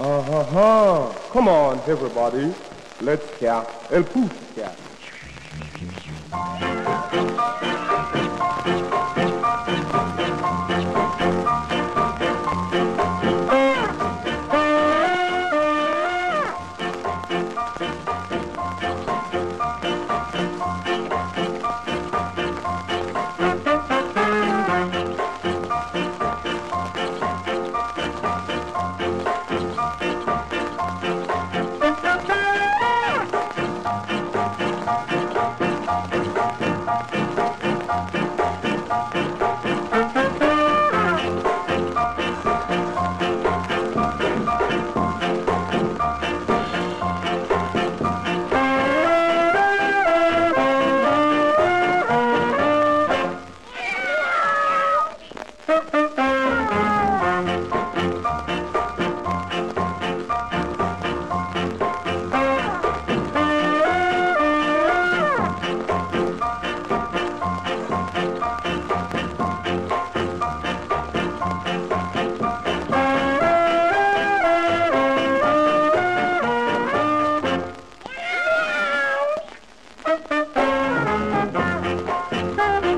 Uh-huh. Come on, everybody. Let's count El Pussycat.